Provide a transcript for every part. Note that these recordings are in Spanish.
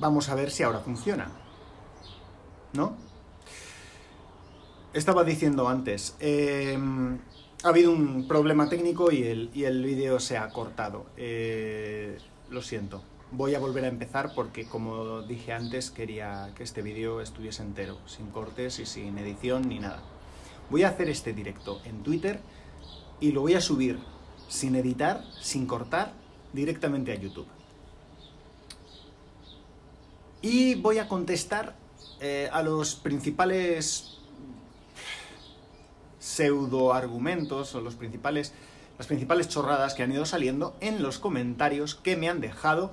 vamos a ver si ahora funciona. ¿No? Estaba diciendo antes, em, ha habido un problema técnico y el, y el vídeo se ha cortado. Eh, lo siento. Voy a volver a empezar porque, como dije antes, quería que este vídeo estuviese entero, sin cortes y sin edición ni nada. Voy a hacer este directo en Twitter y lo voy a subir sin editar, sin cortar, directamente a YouTube. Y voy a contestar eh, a los principales pseudo argumentos o los principales, las principales chorradas que han ido saliendo en los comentarios que me han dejado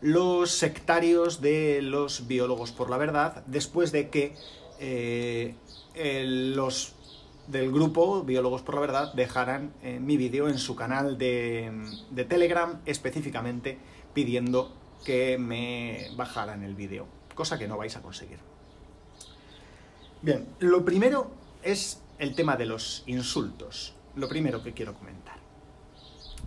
los sectarios de los biólogos por la verdad después de que eh, los del grupo Biólogos por la Verdad dejaran eh, mi vídeo en su canal de, de, Telegram específicamente pidiendo que me bajaran el vídeo, cosa que no vais a conseguir. Bien, lo primero es el tema de los insultos, lo primero que quiero comentar.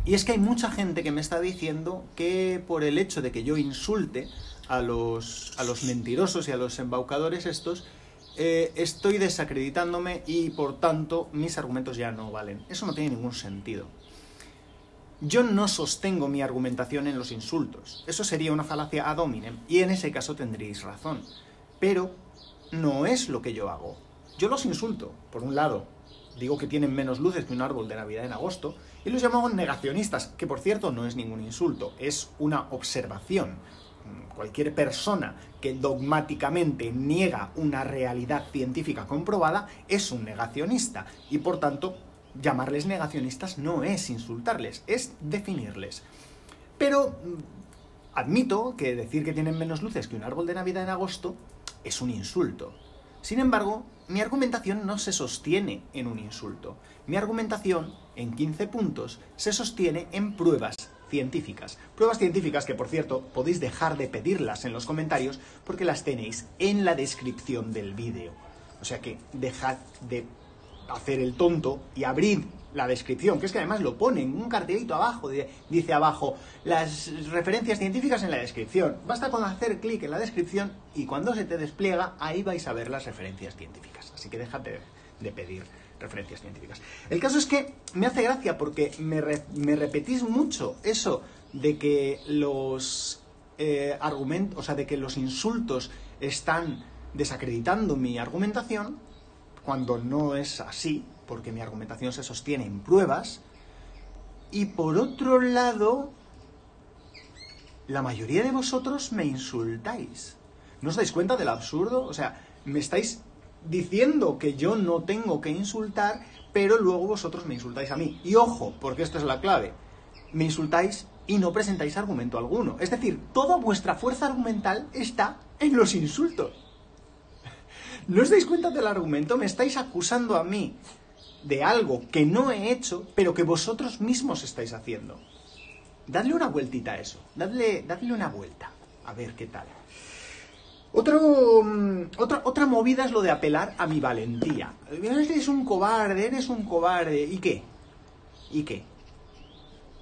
Y es que hay mucha gente que me está diciendo que por el hecho de que yo insulte a los, a los mentirosos y a los embaucadores estos, eh, estoy desacreditándome y por tanto mis argumentos ya no valen. Eso no tiene ningún sentido. Yo no sostengo mi argumentación en los insultos. Eso sería una falacia ad hominem y en ese caso tendréis razón. Pero no es lo que yo hago. Yo los insulto, por un lado, digo que tienen menos luces que un árbol de Navidad en agosto, y los llamo negacionistas, que por cierto no es ningún insulto, es una observación. Cualquier persona que dogmáticamente niega una realidad científica comprobada es un negacionista, y por tanto llamarles negacionistas no es insultarles, es definirles. Pero mm, admito que decir que tienen menos luces que un árbol de Navidad en agosto es un insulto. Sin embargo, mi argumentación no se sostiene en un insulto. Mi argumentación, en 15 puntos, se sostiene en pruebas científicas. Pruebas científicas que, por cierto, podéis dejar de pedirlas en los comentarios porque las tenéis en la descripción del vídeo. O sea que dejad de hacer el tonto y abrid la descripción, que es que además lo ponen un cartelito abajo, dice abajo, las referencias científicas en la descripción. Basta con hacer clic en la descripción y cuando se te despliega, ahí vais a ver las referencias científicas. Así que déjate de pedir referencias científicas. El caso es que me hace gracia porque me, repetís mucho eso de que los eh, argumentos, o sea, de que los insultos están desacreditando mi argumentación, cuando no es así, porque mi argumentación se sostiene en pruebas, y por otro lado, la mayoría de vosotros me insultáis. ¿No os dais cuenta del absurdo? O sea, me estáis diciendo que yo no tengo que insultar, pero luego vosotros me insultáis a mí. Y ojo, porque esto es la clave, me insultáis y no presentáis argumento alguno. Es decir, toda vuestra fuerza argumental está en los insultos. ¿No os dais cuenta del argumento? Me estáis acusando a mí de algo que no he hecho, pero que vosotros mismos estáis haciendo. Dadle una vueltita a eso. Dadle, dadle una vuelta. A ver qué tal. Otro, mm, otra, otra movida es lo de apelar a mi valentía. Eres un cobarde, eres un cobarde. ¿Y qué? ¿Y qué?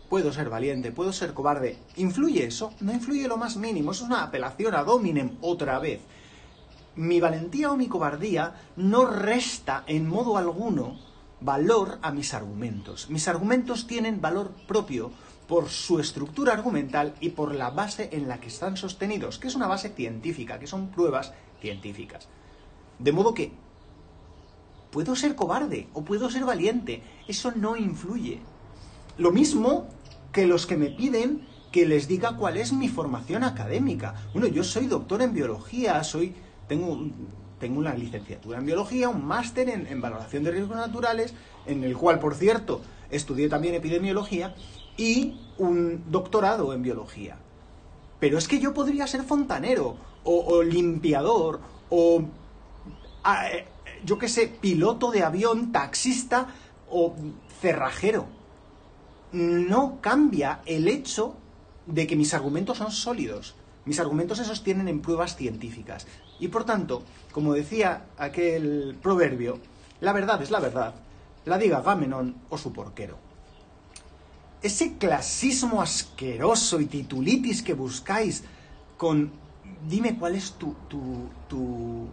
Puedo ser valiente, puedo ser cobarde. ¿Influye eso? No influye lo más mínimo. Eso es una apelación a dominem otra vez. Mi valentía o mi cobardía no resta en modo alguno valor a mis argumentos. Mis argumentos tienen valor propio por su estructura argumental y por la base en la que están sostenidos, que es una base científica, que son pruebas científicas. De modo que puedo ser cobarde o puedo ser valiente, eso no influye. Lo mismo que los que me piden que les diga cuál es mi formación académica. Bueno, yo soy doctor en biología, soy tengo tengo una licenciatura en biología, un máster en, valoración de riesgos naturales, en el cual, por cierto, estudié también epidemiología, y un doctorado en biología. Pero es que yo podría ser fontanero, o, limpiador, o, eh, yo qué sé, piloto de avión, taxista o cerrajero. No cambia el hecho de que mis argumentos son sólidos. Mis argumentos se sostienen en pruebas científicas. Y por tanto, como decía aquel proverbio, la verdad es la verdad, la diga Gamenón o su porquero. Ese clasismo asqueroso y titulitis que buscáis con dime cuál es tu, tu,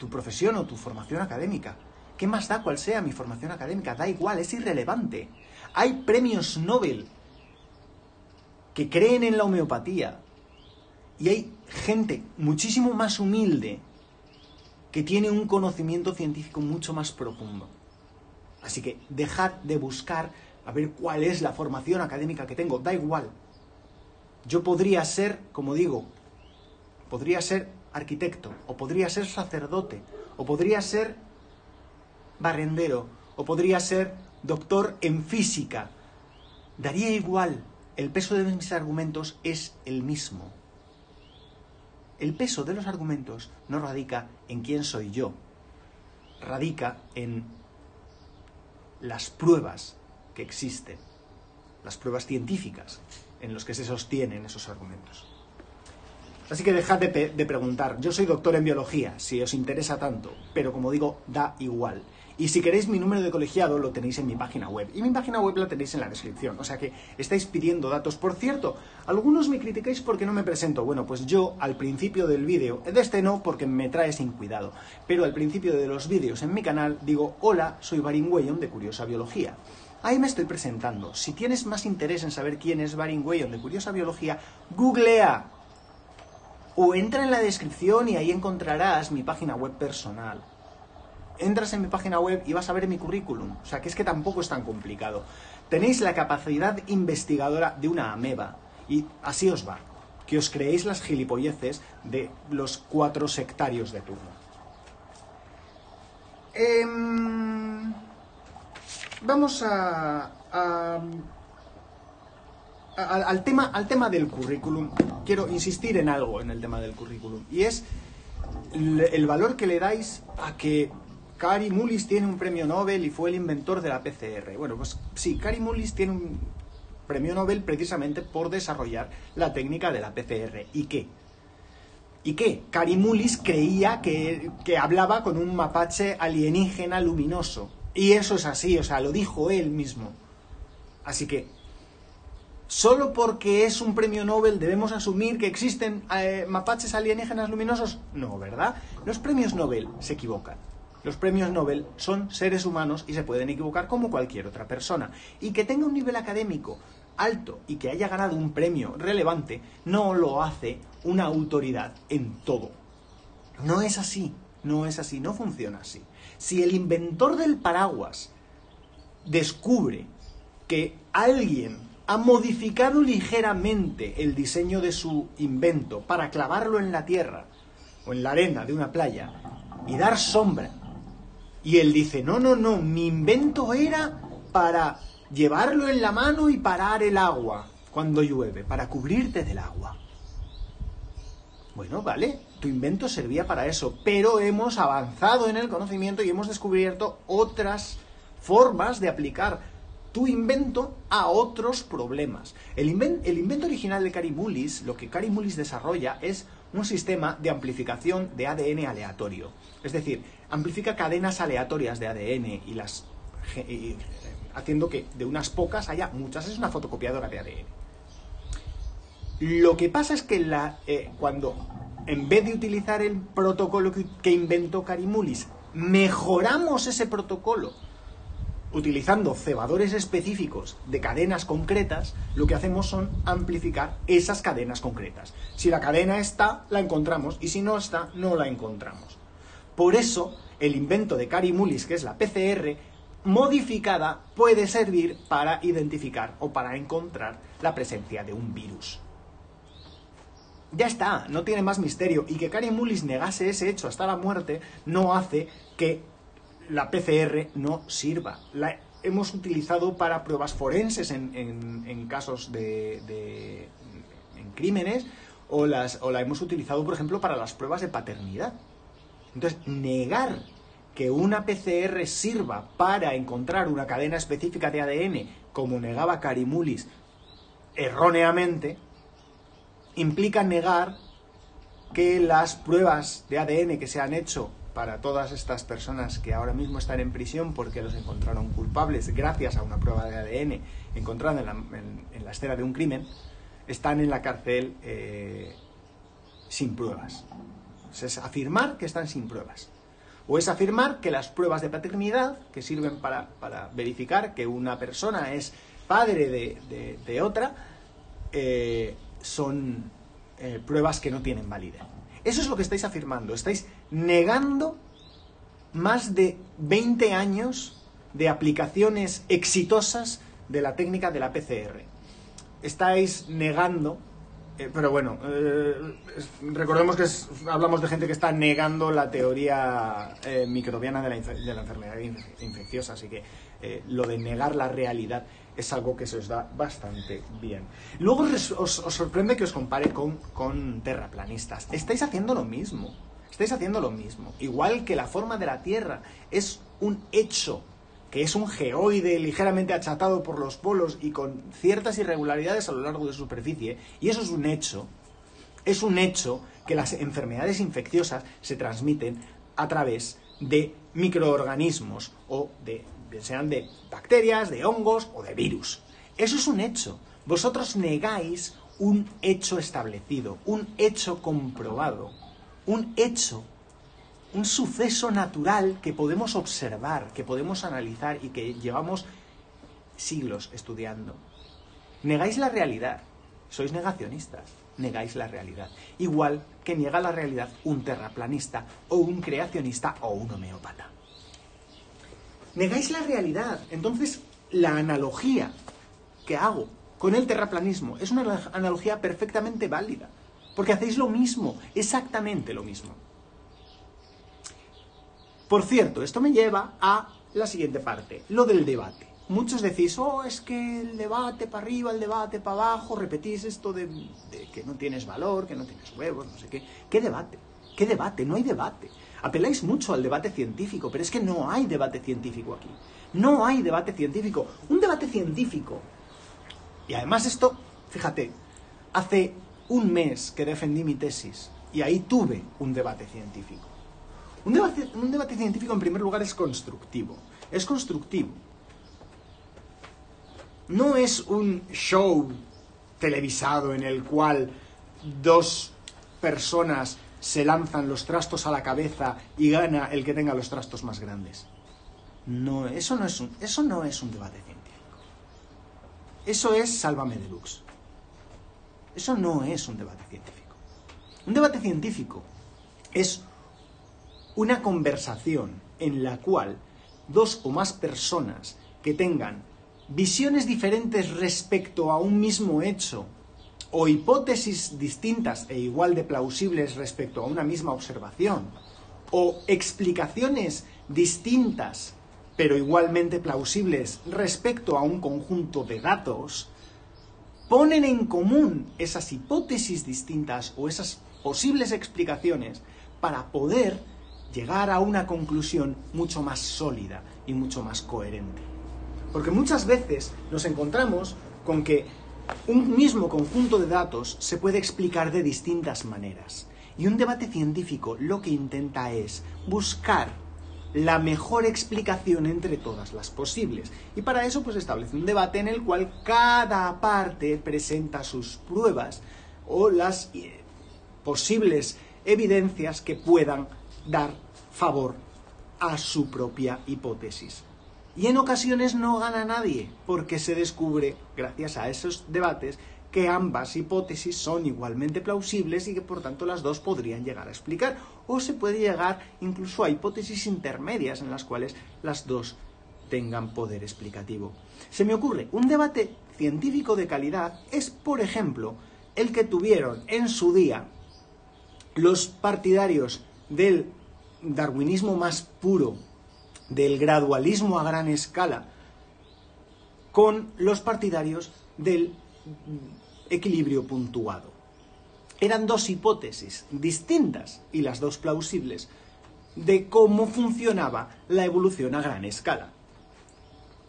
tu profesión o tu formación académica. ¿Qué más da cuál sea mi formación académica? Da igual, es irrelevante. Hay premios Nobel que creen en la homeopatía y hay gente muchísimo más humilde que tiene un conocimiento científico mucho más profundo. Así que dejad de buscar a ver cuál es la formación académica que tengo, da igual. Yo podría ser, como digo, podría ser arquitecto, o podría ser sacerdote, o podría ser barrendero, o podría ser doctor en física. Daría igual, el peso de mis argumentos es el mismo. El peso de los argumentos no radica en quién soy yo, radica en las pruebas que existen, las pruebas científicas en las que se sostienen esos argumentos. Así que dejad de, de, preguntar. Yo soy doctor en biología, si os interesa tanto, pero como digo, da igual. Y si queréis mi número de colegiado, lo tenéis en mi página web. Y mi página web la tenéis en la descripción. O sea que estáis pidiendo datos. Por cierto, algunos me criticáis porque no me presento. Bueno, pues yo al principio del vídeo, de este no porque me trae sin cuidado, pero al principio de los vídeos en mi canal digo, hola, soy Baringüeyon de Curiosa Biología. Ahí me estoy presentando. Si tienes más interés en saber quién es Baringüeyon de Curiosa Biología, googlea o entra en la descripción y ahí encontrarás mi página web personal. Entras en mi página web y vas a ver mi currículum. O sea, que es que tampoco es tan complicado. Tenéis la capacidad investigadora de una ameba. Y así os va. Que os creéis las gilipolleces de los cuatro sectarios de turno. Em, vamos a al, tema, al tema del currículum, quiero insistir en algo en el tema del currículum, y es el valor que le dais a que Cary Mullis tiene un premio Nobel y fue el inventor de la PCR. Bueno, pues sí, Cary Mullis tiene un premio Nobel precisamente por desarrollar la técnica de la PCR. ¿Y qué? ¿Y qué? Cary Mullis creía que, que hablaba con un mapache alienígena luminoso. Y eso es así, o sea, lo dijo él mismo. Así que ¿Solo porque es un premio Nobel debemos asumir que existen eh, mapaches alienígenas luminosos? No, ¿verdad? Los premios Nobel se equivocan. Los premios Nobel son seres humanos y se pueden equivocar como cualquier otra persona. Y que tenga un nivel académico alto y que haya ganado un premio relevante no lo hace una autoridad en todo. No es así, no es así, no funciona así. Si el inventor del paraguas descubre que alguien ha modificado ligeramente el diseño de su invento para clavarlo en la tierra o en la arena de una playa y dar sombra. Y él dice, no, no, no, mi invento era para llevarlo en la mano y parar el agua cuando llueve, para cubrirte del agua. Bueno, vale, tu invento servía para eso, pero hemos avanzado en el conocimiento y hemos descubierto otras formas de aplicar tu invento a otros problemas. El, invento original de Carimulis, lo que Carimulis desarrolla es un sistema de amplificación de ADN aleatorio. Es decir, amplifica cadenas aleatorias de ADN y las haciendo que de unas pocas haya muchas. Es una fotocopiadora de ADN. Lo que pasa es que la, eh, cuando en vez de utilizar el protocolo que, que inventó Carimulis, mejoramos ese protocolo utilizando cebadores específicos de cadenas concretas, lo que hacemos son amplificar esas cadenas concretas. Si la cadena está, la encontramos, y si no está, no la encontramos. Por eso, el invento de Cary Mullis, que es la PCR, modificada, puede servir para identificar o para encontrar la presencia de un virus. Ya está, no tiene más misterio. Y que Cary Mullis negase ese hecho hasta la muerte no hace que la PCR no sirva. La hemos utilizado para pruebas forenses en, casos de, en crímenes o, las, o la hemos utilizado, por ejemplo, para las pruebas de paternidad. Entonces, negar que una PCR sirva para encontrar una cadena específica de ADN, como negaba Carimulis erróneamente, implica negar que las pruebas de ADN que se han hecho para todas estas personas que ahora mismo están en prisión porque los encontraron culpables gracias a una prueba de ADN encontrada en la, escena de un crimen, están en la cárcel eh, sin pruebas. Es afirmar que están sin pruebas. O es afirmar que las pruebas de paternidad, que sirven para, verificar que una persona es padre de, otra, eh, son eh, pruebas que no tienen validez. Eso es lo que estáis afirmando. Estáis negando más de 20 años de aplicaciones exitosas de la técnica de la PCR. Estáis negando, eh, pero bueno, eh, recordemos que hablamos de gente que está negando la teoría eh, microbiana de la, enfermedad infecciosa, así que lo de negar la realidad es algo que se os da bastante bien. Luego os, sorprende que os compare con, con terraplanistas. Estáis haciendo lo mismo. Estáis haciendo lo mismo. Igual que la forma de la Tierra es un hecho que es un geoide ligeramente achatado por los polos y con ciertas irregularidades a lo largo de su superficie, y eso es un hecho, es un hecho que las enfermedades infecciosas se transmiten a través de microorganismos o de, sean de bacterias, de hongos o de virus. Eso es un hecho. Vosotros negáis un hecho establecido, un hecho comprobado, un hecho un suceso natural que podemos observar, que podemos analizar y que llevamos siglos estudiando. Negáis la realidad, sois negacionistas, negáis la realidad. Igual que niega la realidad un terraplanista o un creacionista o un homeópata. Negáis la realidad. Entonces, la analogía que hago con el terraplanismo es una analogía perfectamente válida, porque hacéis lo mismo, exactamente lo mismo. Por cierto, esto me lleva a la siguiente parte, lo del debate. Muchos decís, oh, es que el debate para arriba, el debate para abajo, repetís esto de, que no tienes valor, que no tienes huevos, no sé qué. ¿Qué debate? ¿Qué debate? No hay debate. Apeláis mucho al debate científico, pero es que no hay debate científico aquí. No hay debate científico. Un debate científico. Y además esto, fíjate, hace un mes que defendí mi tesis y ahí tuve un debate científico. Un debate, científico, en primer lugar, es constructivo. Es constructivo. No es un show televisado en el cual dos personas se lanzan los trastos a la cabeza y gana el que tenga los trastos más grandes. No, eso no es un, eso no es un debate científico. Eso es sálvame deluxe. Eso no es un debate científico. Un debate científico es una conversación en la cual dos o más personas que tengan visiones diferentes respecto a un mismo hecho o hipótesis distintas e igual de plausibles respecto a una misma observación o explicaciones distintas pero igualmente plausibles respecto a un conjunto de datos, ponen en común esas hipótesis distintas o esas posibles explicaciones para poder llegar a una conclusión mucho más sólida y mucho más coherente. Porque muchas veces nos encontramos con que un mismo conjunto de datos se puede explicar de distintas maneras. Y un debate científico lo que intenta es buscar la mejor explicación entre todas las posibles. Y para eso pues establece un debate en el cual cada parte presenta sus pruebas o las eh, posibles evidencias que puedan dar favor a su propia hipótesis. Y en ocasiones no gana nadie, porque se descubre, gracias a esos debates, que ambas hipótesis son igualmente plausibles y que por tanto las dos podrían llegar a explicar. O se puede llegar incluso a hipótesis intermedias en las cuales las dos tengan poder explicativo. Se me ocurre, un debate científico de calidad es, por ejemplo, el que tuvieron en su día los partidarios del darwinismo más puro, del gradualismo a gran escala, con los partidarios del equilibrio puntuado. Eran dos hipótesis distintas y las dos plausibles de cómo funcionaba la evolución a gran escala.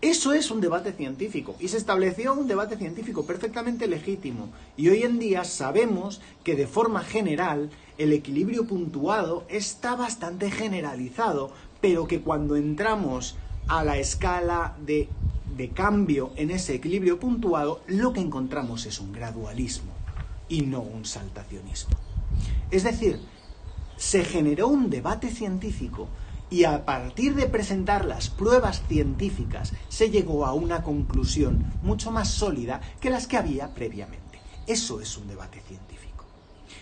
Eso es un debate científico y se estableció un debate científico perfectamente legítimo y hoy en día sabemos que de forma general el equilibrio puntuado está bastante generalizado, pero que cuando entramos a la escala de, de cambio en ese equilibrio puntuado, lo que encontramos es un gradualismo y no un saltacionismo. Es decir, se generó un debate científico y a partir de presentar las pruebas científicas se llegó a una conclusión mucho más sólida que las que había previamente. Eso es un debate científico.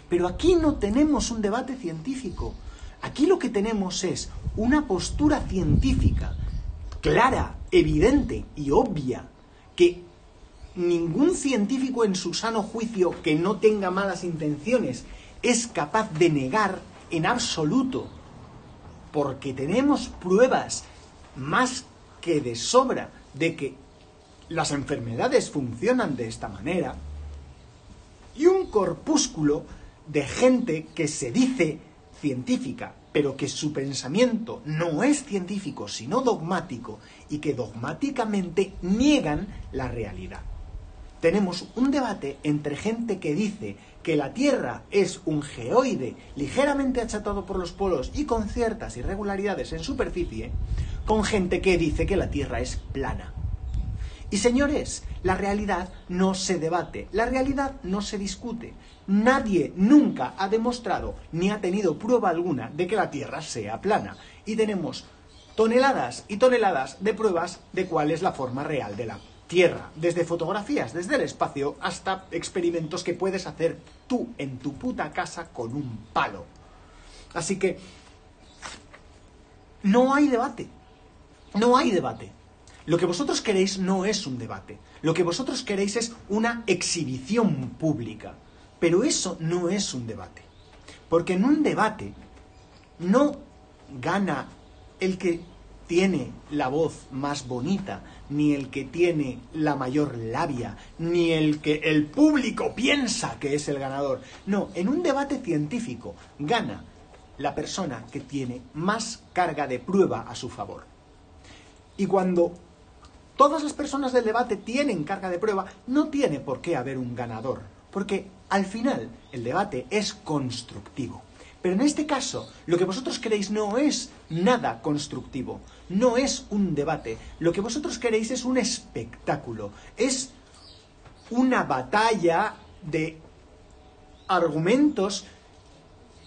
Pero aquí no tenemos un debate científico. Aquí lo que tenemos es una postura científica clara, evidente y obvia que ningún científico en su sano juicio que no tenga malas intenciones es capaz de negar en absoluto porque tenemos pruebas más que de sobra de que las enfermedades funcionan de esta manera, y un corpúsculo de gente que se dice científica, pero que su pensamiento no es científico, sino dogmático, y que dogmáticamente niegan la realidad. Tenemos un debate entre gente que dice que la Tierra es un geoide ligeramente achatado por los polos y con ciertas irregularidades en superficie, con gente que dice que la Tierra es plana. Y señores, la realidad no se debate, la realidad no se discute. Nadie nunca ha demostrado ni ha tenido prueba alguna de que la Tierra sea plana. Y tenemos toneladas y toneladas de pruebas de cuál es la forma real de la Tierra, desde fotografías desde el espacio hasta experimentos que puedes hacer tú en tu puta casa con un palo. Así que no hay debate. No hay debate. Lo que vosotros queréis no es un debate. Lo que vosotros queréis es una exhibición pública. Pero eso no es un debate. Porque en un debate no gana el que tiene la voz más bonita, ni el que tiene la mayor labia, ni el que el público piensa que es el ganador. No, en un debate científico gana la persona que tiene más carga de prueba a su favor. Y cuando todas las personas del debate tienen carga de prueba, no tiene por qué haber un ganador, porque al final el debate es constructivo. Pero en este caso, lo que vosotros queréis no es nada constructivo, no es un debate. Lo que vosotros queréis es un espectáculo, es una batalla de argumentos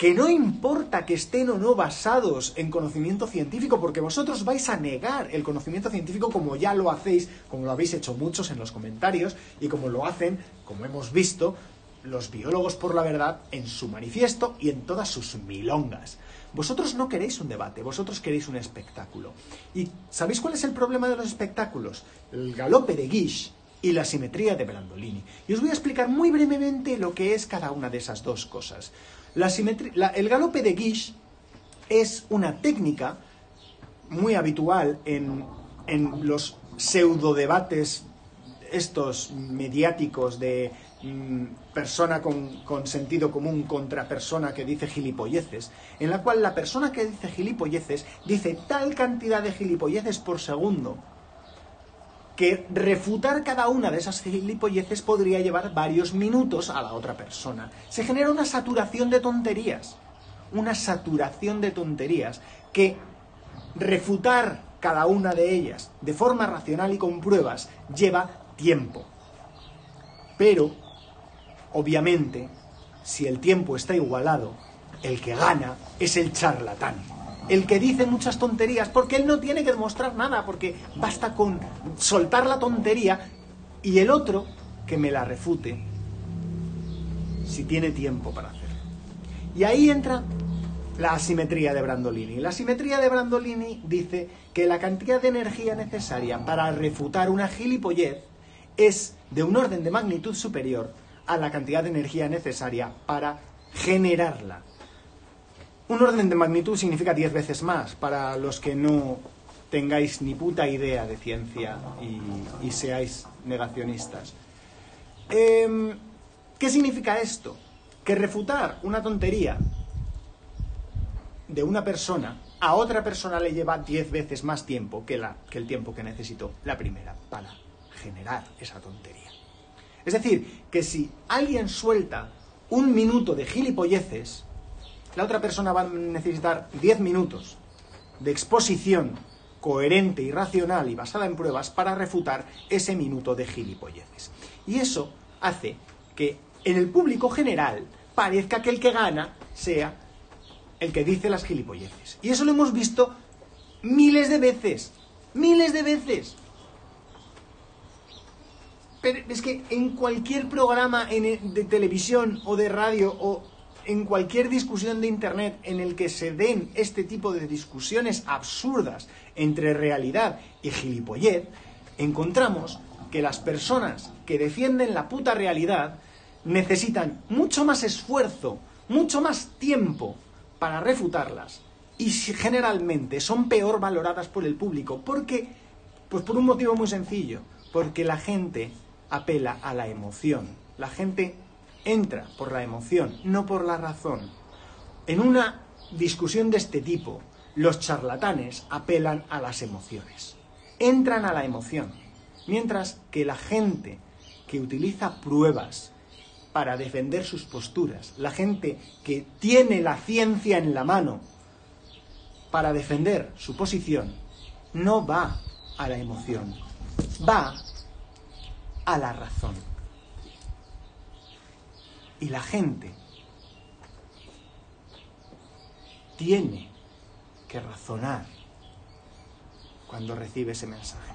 que no importa que estén o no basados en conocimiento científico, porque vosotros vais a negar el conocimiento científico como ya lo hacéis, como lo habéis hecho muchos en los comentarios, y como lo hacen, como hemos visto, los biólogos por la verdad en su manifiesto y en todas sus milongas. Vosotros no queréis un debate, vosotros queréis un espectáculo. ¿Y sabéis cuál es el problema de los espectáculos? El galope de Guiche y la simetría de Brandolini. Y os voy a explicar muy brevemente lo que es cada una de esas dos cosas. La el galope de Guiche es una técnica muy habitual en, en los pseudodebates estos mediáticos de mm, persona con, con, sentido común contra persona que dice gilipolleces, en la cual la persona que dice gilipolleces dice tal cantidad de gilipolleces por segundo que refutar cada una de esas gilipolleces podría llevar varios minutos a la otra persona. Se genera una saturación de tonterías, una saturación de tonterías que refutar cada una de ellas de forma racional y con pruebas lleva tiempo. Pero, obviamente, si el tiempo está igualado, el que gana es el charlatán. El que dice muchas tonterías, porque él no tiene que demostrar nada, porque basta con soltar la tontería y el otro que me la refute si tiene tiempo para hacerlo. Y ahí entra la asimetría de Brandolini. La asimetría de Brandolini dice que la cantidad de energía necesaria para refutar una gilipollez es de un orden de magnitud superior a la cantidad de energía necesaria para generarla. Un orden de magnitud significa 10 veces más para los que no tengáis ni puta idea de ciencia y, seáis negacionistas. Em, ¿Qué significa esto? Que refutar una tontería de una persona a otra persona le lleva 10 veces más tiempo que, la, que el tiempo que necesitó la primera para generar esa tontería. Es decir, que si alguien suelta un minuto de gilipolleces, la otra persona va a necesitar 10 minutos de exposición coherente y racional y basada en pruebas para refutar ese minuto de gilipolleces. Y eso hace que en el público general parezca que el que gana sea el que dice las gilipolleces. Y eso lo hemos visto miles de veces, miles de veces. Pero es que en cualquier programa de televisión o de radio o en cualquier discusión de Internet en el que se den este tipo de discusiones absurdas entre realidad y gilipollez, encontramos que las personas que defienden la puta realidad necesitan mucho más esfuerzo, mucho más tiempo para refutarlas y generalmente son peor valoradas por el público. porque Pues por un motivo muy sencillo, porque la gente apela a la emoción. La gente entra por la emoción, no por la razón. En una discusión de este tipo, los charlatanes apelan a las emociones. Entran a la emoción. Mientras que la gente que utiliza pruebas para defender sus posturas, la gente que tiene la ciencia en la mano para defender su posición, no va a la emoción, va a la razón. Y la gente tiene que razonar cuando recibe ese mensaje.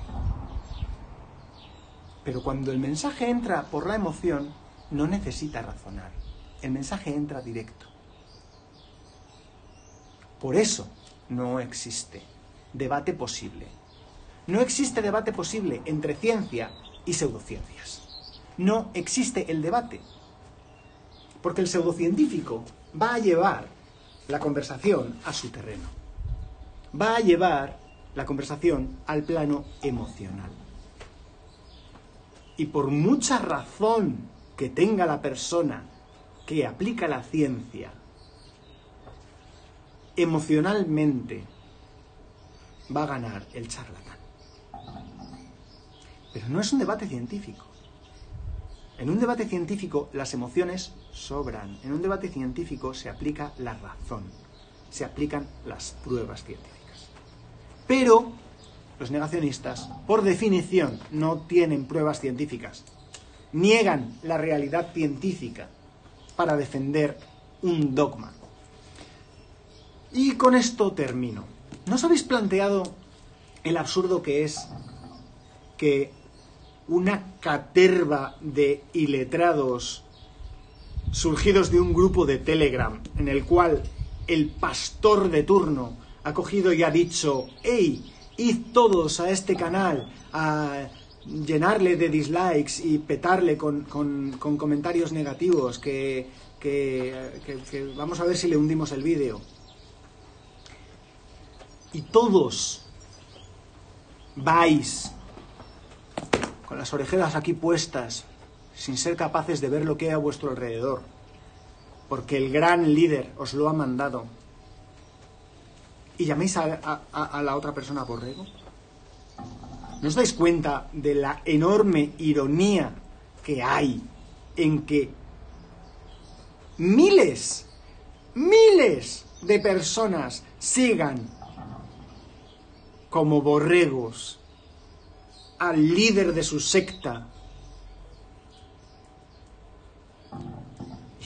Pero cuando el mensaje entra por la emoción, no necesita razonar. El mensaje entra directo. Por eso no existe debate posible. No existe debate posible entre ciencia y pseudociencias. No existe el debate. Porque el pseudocientífico va a llevar la conversación a su terreno. Va a llevar la conversación al plano emocional. Y por mucha razón que tenga la persona que aplica la ciencia, emocionalmente va a ganar el charlatán. Pero no es un debate científico. En un debate científico las emociones sobran. En un debate científico se aplica la razón. Se aplican las pruebas científicas. Pero los negacionistas, por definición, no tienen pruebas científicas. Niegan la realidad científica para defender un dogma. Y con esto termino. ¿No os habéis planteado el absurdo que es que una caterva de iletrados surgidos de un grupo de Telegram en el cual el pastor de turno ha cogido y ha dicho, hey, id todos a este canal a llenarle de dislikes y petarle con, comentarios negativos, que, que vamos a ver si le hundimos el vídeo. Y todos vais con las orejeras aquí puestas, sin ser capaces de ver lo que hay a vuestro alrededor, porque el gran líder os lo ha mandado, y llaméis a, la otra persona borrego? ¿No os dais cuenta de la enorme ironía que hay en que miles, miles de personas sigan como borregos al líder de su secta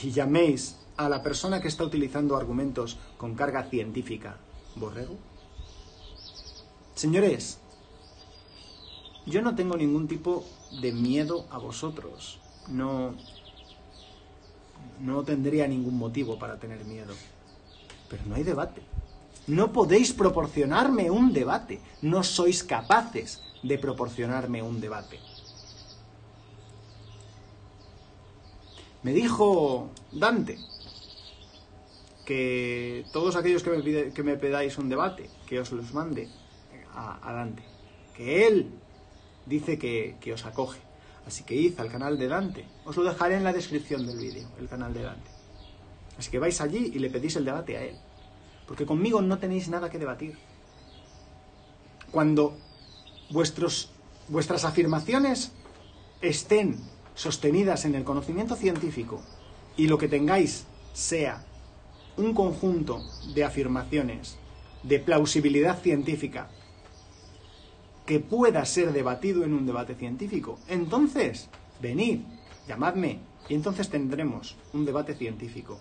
y llaméis a la persona que está utilizando argumentos con carga científica borrego? Señores, yo no tengo ningún tipo de miedo a vosotros. No, no tendría ningún motivo para tener miedo. Pero no hay debate. No podéis proporcionarme un debate. No sois capaces de proporcionarme un debate. Me dijo Dante que todos aquellos que me, pedáis un debate, que os los mande a, Dante. Que él dice que, que os acoge. Así que id al canal de Dante. Os lo dejaré en la descripción del vídeo, el canal de Dante. Así que vais allí y le pedís el debate a él. Porque conmigo no tenéis nada que debatir. Cuando vuestros, vuestras afirmaciones estén sostenidas en el conocimiento científico y lo que tengáis sea un conjunto de afirmaciones de plausibilidad científica que pueda ser debatido en un debate científico, entonces venid, llamadme Y entonces tendremos un debate científico.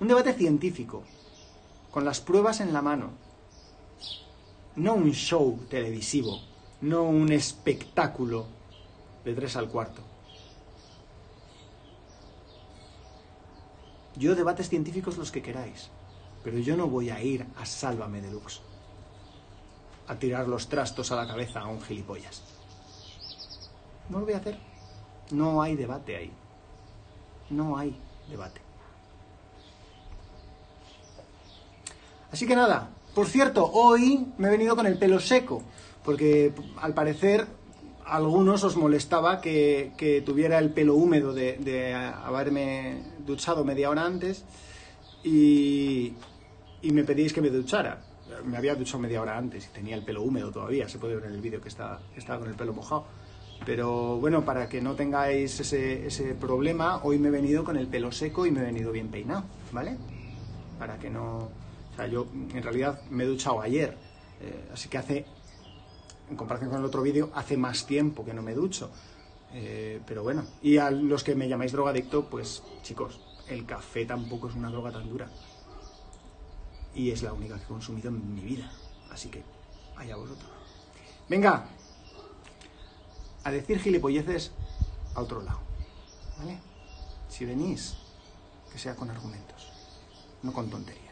Un debate científico, con las pruebas en la mano. No un show televisivo, no un espectáculo de tres al cuarto. Yo debates científicos los que queráis, pero yo no voy a ir a Sálvame Deluxe a tirar los trastos a la cabeza a un gilipollas. No lo voy a hacer. No hay debate ahí. No hay debate. Así que nada, por cierto, hoy me he venido con el pelo seco, porque al parecer a algunos os molestaba que, tuviera el pelo húmedo de, haberme duchado media hora antes y, me pedíais que me duchara. Me había duchado media hora antes y tenía el pelo húmedo todavía, se puede ver en el vídeo que está, estaba con el pelo mojado. Pero bueno, para que no tengáis ese, ese, problema, hoy me he venido con el pelo seco y me he venido bien peinado, ¿vale? Para que no... O sea, yo en realidad me he duchado ayer, eh, así que hace, en comparación con el otro vídeo, hace más tiempo que no me ducho. Eh, pero bueno, y a los que me llamáis drogadicto, pues chicos, el café tampoco es una droga tan dura. Y es la única que he consumido en mi vida. Así que, allá vosotros. Venga, a decir gilipolleces a otro lado. ¿Vale? Si venís, que sea con argumentos, no con tonterías.